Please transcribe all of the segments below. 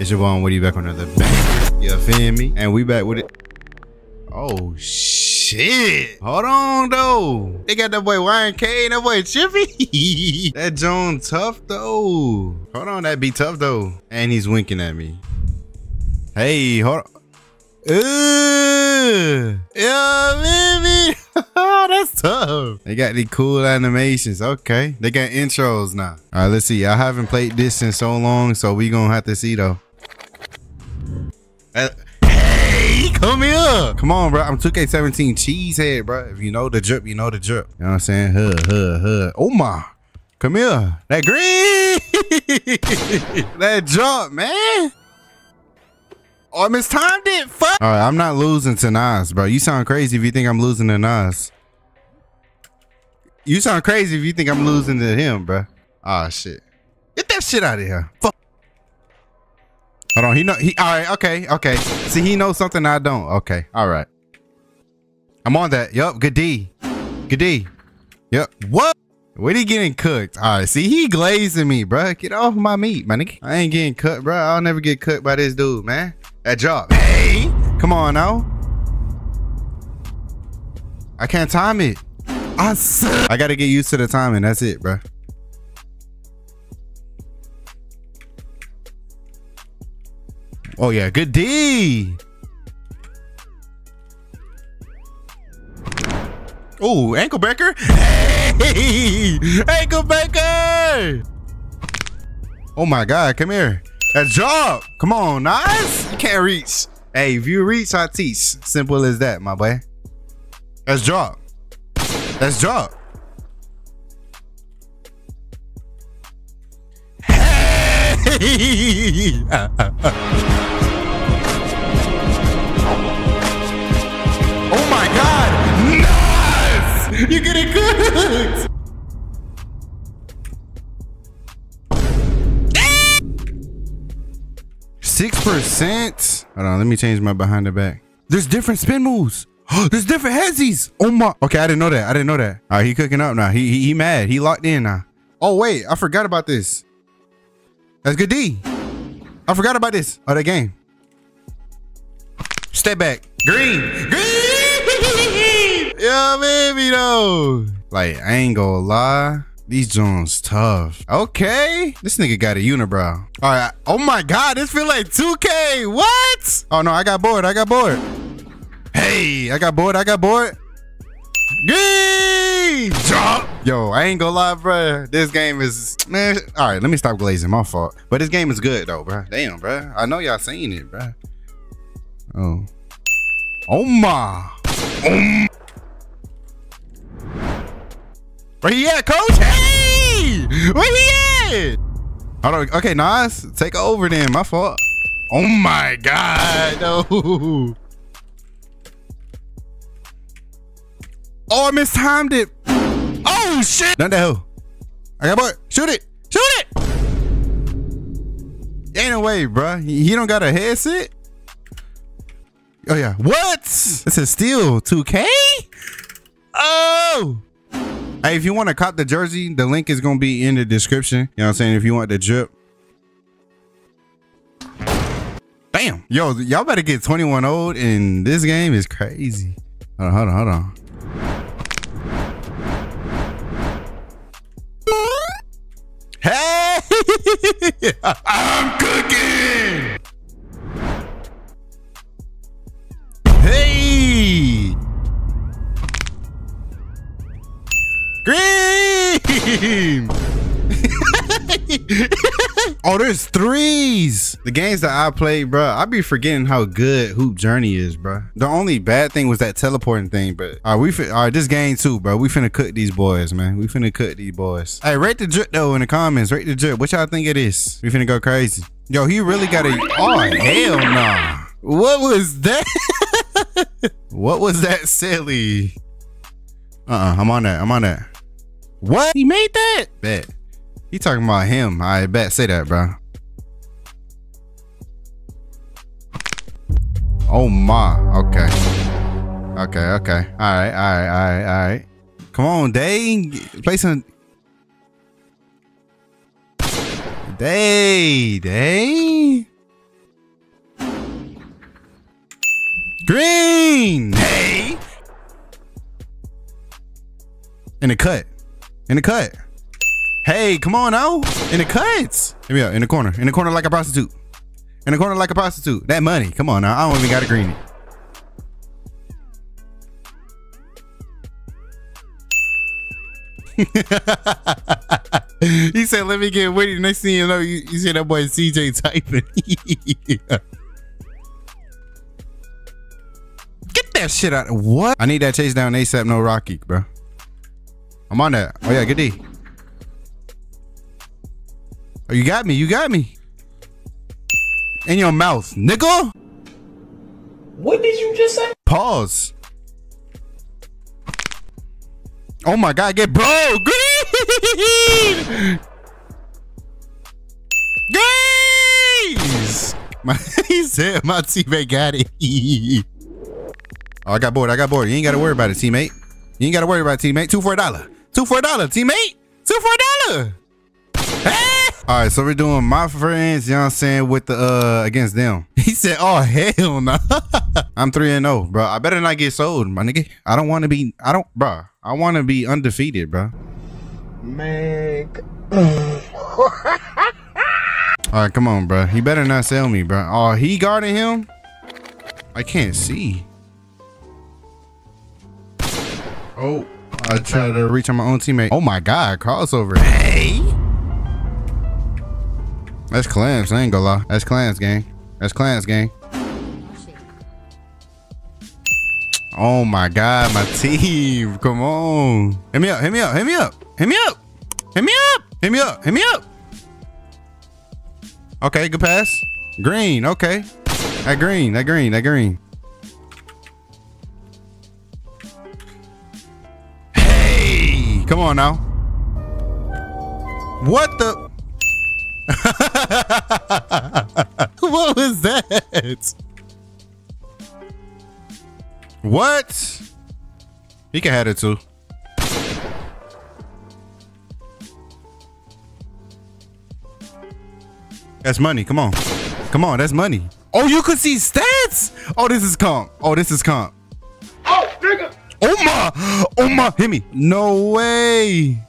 It's your boy you back on another bang. You feel me? And we back with it. Oh shit. Hold on though. They got that boy YNK and that boy Chippy. that Joan tough though. Hold on, that be tough though. And he's winking at me. Hey, hold on. Yeah, baby. That's tough. They got the cool animations. Okay. They got intros now. All right, let's see. I haven't played this in so long, so we gonna have to see though. Uh, hey, come here. Come on, bro. I'm 2K17 cheesehead, bro. If you know the drip, you know the drip. You know what I'm saying? Huh, huh, huh. Oh my. Come here. That green. that jump, man. Oh, I mistimed it. Fuck. All right, I'm not losing to Nas, bro. You sound crazy if you think I'm losing to Nas. You sound crazy if you think I'm losing to him, bro. Ah, shit. Get that shit out of here. Fuck. Hold on. He know. He. All right. Okay. Okay. See, he knows something I don't. Okay. All right. I'm on that. Yup. Good D. Good D. Yep. What? When he getting cooked? All right. See, he glazing me, bro. Get off my meat, my nigga. I ain't getting cut, bro. I'll never get cut by this dude, man. That job. Hey, come on now. I can't time it. I suck. I gotta get used to the timing. That's it, bro. Oh yeah, good D. Oh, ankle breaker. Hey, ankle breaker. Oh my God, come here. A job. Come on, nice. You can't reach. Hey, if you reach, I teach. Simple as that, my boy. That's job. That's job. Hey! You're getting cooked! Six percent. Hold on, let me change my behind the back. There's different spin moves. There's different headsies. Oh my. Okay, I didn't know that. I didn't know that. All right, he cooking up now. He, he he mad. He locked in now. Oh wait, I forgot about this. That's good D. I forgot about this. Oh, that game. Step back. Green. Green. Yeah, baby though. Like I ain't gonna lie. These Jones tough. Okay. This nigga got a unibrow. All right. Oh my God. This feel like 2K. What? Oh no, I got bored. I got bored. Hey, I got bored. I got bored. Yay! Drop. Yo, I ain't gonna lie, bro. This game is man. All right, let me stop glazing. My fault. But this game is good though, bro. Damn, bro. I know y'all seen it, bro. Oh. Oh my. Oh. Where he at, coach? Hey! Where he at? Hold on. Okay, Nas, take over then. My fault. Oh my God. No. Oh, I mistimed it. Oh shit. Not the hell. I got boy. Shoot it. Shoot it. Ain't no way, bro. He don't got a headset. Oh yeah. What? This is still 2K? Oh. Hey, if you want to cop the jersey, the link is gonna be in the description. You know what I'm saying? If you want the drip. Damn. Yo, y'all better get 21 old and this game is crazy. Hold on, hold on, hold on. Hey! I'm cooking! Hey! Green! oh, there's threes. The games that I played, bro, I be forgetting how good Hoop Journey is, bro. The only bad thing was that teleporting thing, but all right, we fin- all right, this game too, bro. We finna cook these boys, man. We finna cook these boys. Hey, rate the drip though in the comments. Rate the drip. What y'all think it is? We finna go crazy. Yo, he really got a. Oh hell nah. What was that? what was that silly? Uh-uh, I'm on that. I'm on that. What? He made that? Bet. He talking about him. I bet. Say that, bro. Oh my. Okay. Okay. Okay. All right. All right. All right. All right. Come on, Dang. Play some. Day. Day. Green. Hey. And a cut. In the cut. Hey, come on now. In the cuts. Here we up. In the corner. In the corner like a prostitute. In the corner like a prostitute. That money. Come on now. I don't even got a green. he said, let me get witty. Next thing you know, you, you see that boy CJ typing. Get that shit out. Of what? I need that chase down ASAP, no Rocky, bro. I'm on that. Oh, yeah, good D. Oh, you got me. You got me. In your mouth, nigga. What did you just say? Pause. Oh my god, get bro! Green! Grease! My, he said my teammate got it. oh, I got bored. I got bored. You ain't gotta worry about it, teammate. You ain't gotta worry about it, teammate. Two for a dollar. Two for a dollar, teammate. Two for a dollar. Hey! All right, so we're doing my friends, you know what I'm saying, with the uh against them. He said, "Oh hell no." I'm 3 and 0, bro. I better not get sold, my nigga. I don't want to be I don't, bro. I want to be undefeated, bro. Man. All right, come on, bro. He better not sell me, bro. Oh, he guarding him? I can't see. Oh, I tried to reach on my own teammate. Oh my God, crossover. Hey. That's clams. I ain't gonna lie. That's clams, gang. That's clams, gang. Oh my God, my team. Come on. Hit me up. Hit me up. Hit me up. Hit me up. Hit me up. Hit me up. Hit me up. Okay, good pass. Green. Okay. That green. That green. That green. Come on now. What the? what was that? What? He can have it too. That's money. Come on. Come on. That's money. Oh, you could see stats. Oh, this is comp. Oh, this is comp. My. Oh my. Hit me. No way.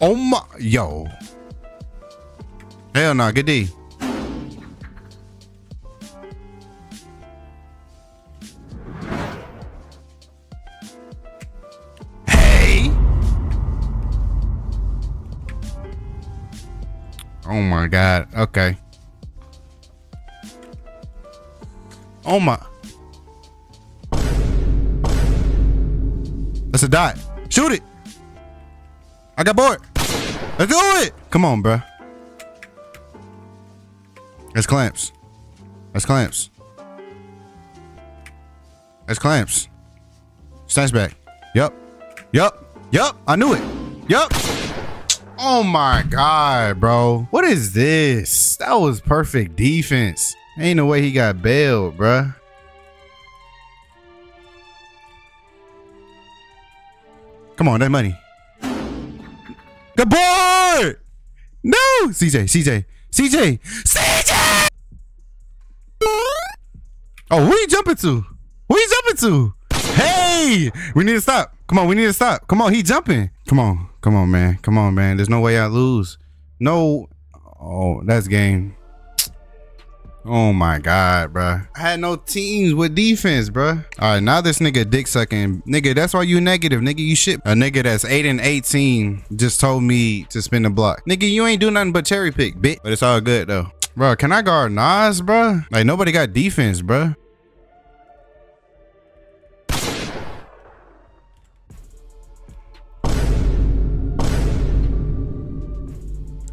Oh my. Yo. Hell. Nah. Good D. Hey. Oh my God. Okay. Oh That's a dot. Shoot it. I got bored. Let's do it. Come on, bro. That's clamps. That's clamps. That's clamps. Snatch back. Yup. Yup. Yup. I knew it. Yup. Oh my God, bro. What is this? That was perfect defense. Ain't no way he got bailed, bruh. Come on, that money. The board! No! CJ, CJ, CJ, CJ! Oh, who you jumping to? Who you jumping to? Hey! We need to stop. Come on, we need to stop. Come on, he jumping. Come on, come on, man. Come on, man. There's no way I lose. No. Oh, that's game. Oh my god, bro. I had no teams with defense, bro. All right, now this nigga dick sucking. Nigga, that's why you negative, nigga. You shit. A nigga that's 8 and 18 just told me to spin the block. Nigga, you ain't do nothing but cherry pick, bitch. But it's all good though. Bro, can I guard Nas, bro? Like nobody got defense, bro.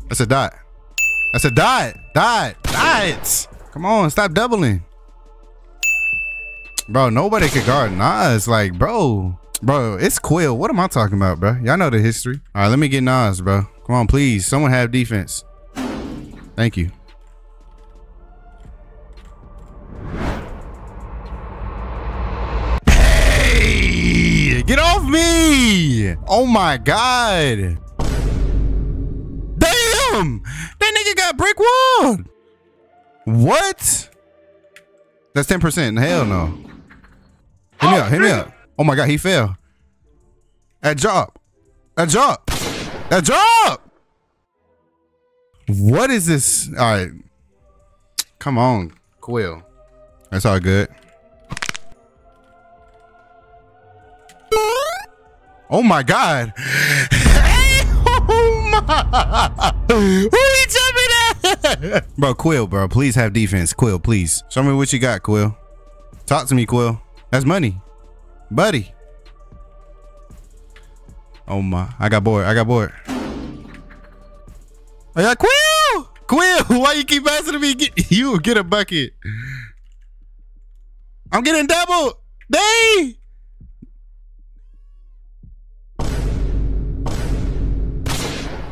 That's a dot. That's a dot. Dot. Dots. Come on, stop doubling. Bro, nobody could guard Nas. Like, bro. Bro, it's Quil. What am I talking about, bro? Y'all know the history. All right, let me get Nas, bro. Come on, please. Someone have defense. Thank you. Hey! Get off me! Oh my god. Damn! That nigga got brick wall. What? That's 10%. Hell no. Hit me up. Hit me up. Oh my God, he fell. That drop. That drop. That drop. What is this? All right. Come on, Quil. That's all good. Oh my God. oh my. Who? bro, Quil, bro. Please have defense. Quil, please. Show me what you got, Quil. Talk to me, Quil. That's money. Buddy. Oh my. I got bored. I got bored. I got Quil. Quil, why you keep asking me? Get, you get a bucket. I'm getting double. They.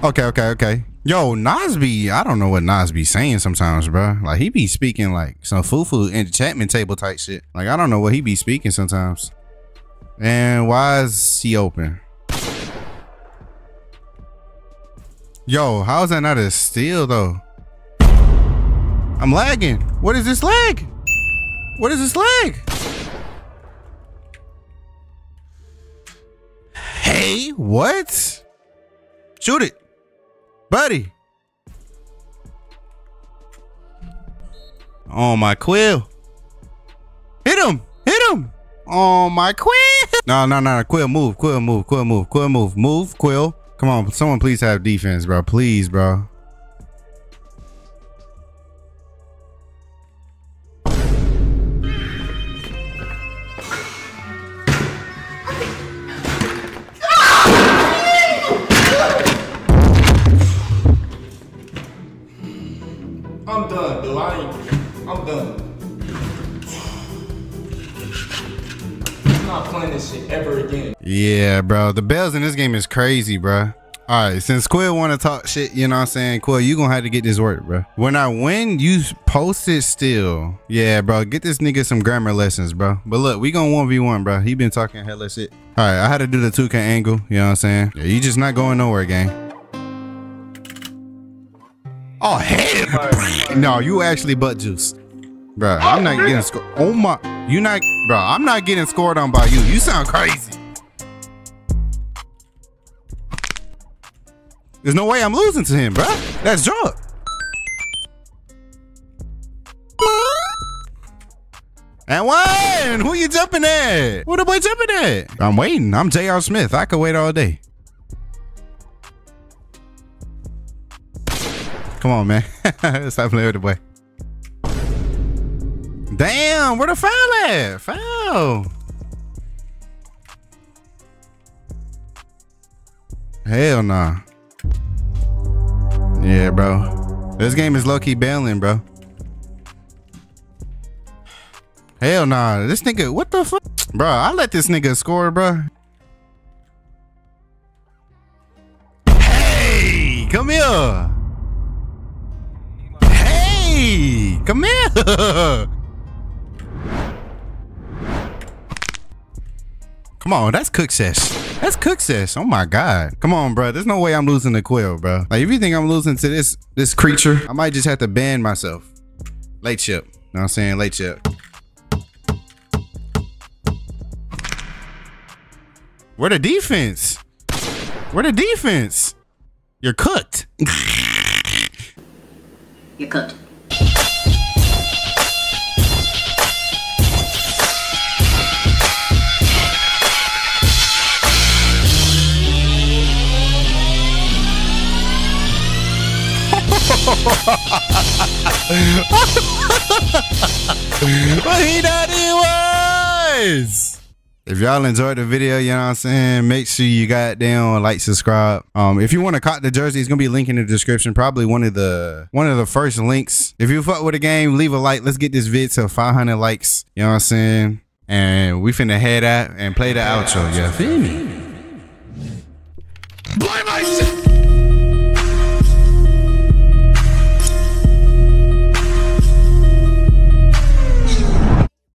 Okay, okay, okay. Yo, Nasby, I don't know what Nasby saying sometimes, bro. Like he be speaking like some foo-foo enchantment table type shit. Like I don't know what he be speaking sometimes. And why is he open? Yo, how is that not a steal though? I'm lagging. What is this lag? What is this lag? Hey, what? Shoot it. Buddy. Oh, my Quil. Hit him. Hit him. Oh, my Quil. No, no, no. Quil, move. Quil, move. Quil, move. Quil, move. Move. Quil. Come on. Someone please have defense, bro. Please, bro. Done. I'm not playing this shit ever again. Yeah, bro. The bells in this game is crazy, bro. All right, since Quil want to talk shit, you know what I'm saying? Quil, you gonna have to get this work, bro. When I win, you post it still. Yeah, bro. Get this nigga some grammar lessons, bro. But look, we gonna 1v1, bro. He been talking hella shit. All right, I had to do the 2K angle, you know what I'm saying? Yeah, you just not going nowhere, gang. Oh, hell. no, you actually butt juice. Bro, I'm not getting scored. Oh my, you not, bro, I'm not getting scored on by you. You sound crazy. There's no way I'm losing to him, bro. That's drunk. And one, who you jumping at? Who the boy jumping at? I'm waiting. I'm J.R. Smith. I could wait all day. Come on, man. Stop playing with the boy. Damn, where the foul at? Foul. Hell nah. Yeah, bro. This game is low-key bailing, bro. Hell nah. This nigga, what the fuck? Bro, I let this nigga score, bro. Hey, come here. Hey, come here. Come on, that's cook sesh. That's cook sesh. Oh my god. Come on, bro. There's no way I'm losing the Quil, bro. Like if you think I'm losing to this this creature, I might just have to ban myself. Late chip. You know what I'm saying? Late chip. Where the defense? Where the defense? You're cooked. You're cooked. But he thought he was. If y'all enjoyed the video, you know what I'm saying, make sure you got down, like, subscribe. Um, if you want to cop the jersey, it's gonna be linked in the description. Probably one of the one of the first links. If you fuck with the game, leave a like. Let's get this vid to 500 likes. You know what I'm saying? And we finna head out and play the outro. You feel me? Play my shit.